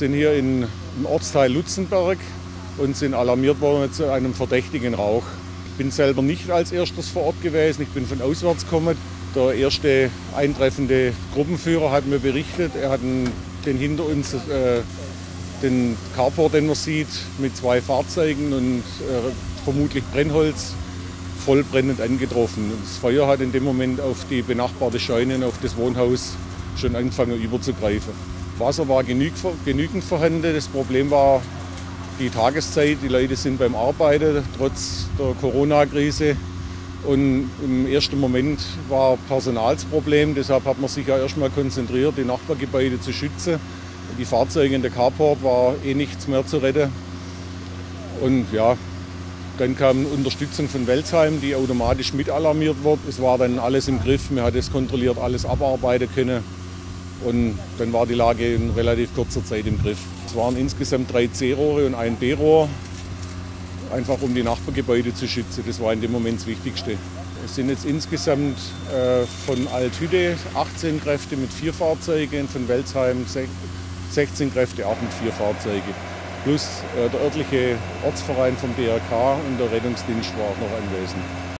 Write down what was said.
sind hier in, im Ortsteil Lutzenberg und sind alarmiert worden zu einem verdächtigen Rauch. Ich bin selber nicht als erstes vor Ort gewesen, ich bin von auswärts gekommen. Der erste eintreffende Gruppenführer hat mir berichtet, er hat den hinter uns äh, den Carport, den man sieht, mit zwei Fahrzeugen und äh, vermutlich Brennholz voll brennend angetroffen. Das Feuer hat in dem Moment auf die benachbarte Scheune auf das Wohnhaus schon angefangen überzugreifen. Wasser war genügend vorhanden. Das Problem war die Tageszeit. Die Leute sind beim Arbeiten trotz der Corona-Krise. Und im ersten Moment war Personalsproblem. Deshalb hat man sich ja erstmal konzentriert, die Nachbargebäude zu schützen. Die Fahrzeuge in der Carport war eh nichts mehr zu retten. Und ja, dann kam Unterstützung von Welzheim, die automatisch mit alarmiert wurde. Es war dann alles im Griff, man hat es kontrolliert, alles abarbeiten können. Und dann war die Lage in relativ kurzer Zeit im Griff. Es waren insgesamt drei C-Rohre und ein B-Rohr, einfach um die Nachbargebäude zu schützen. Das war in dem Moment das Wichtigste. Es sind jetzt insgesamt äh, von Althüde 18 Kräfte mit vier Fahrzeugen, von Welzheim 16 Kräfte auch mit vier Fahrzeugen. Plus äh, der örtliche Ortsverein vom BRK und der Rettungsdienst war auch noch anwesend.